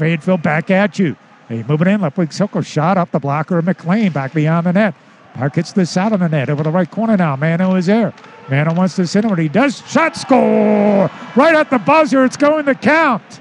Fayetteville back at you. They moving in. Left wing circle shot up the blocker of McLean back beyond the net. Park hits the side of the net over the right corner now. Mano is there. Mano wants to send him, but he does. Shot score! Right at the buzzer. It's going to count.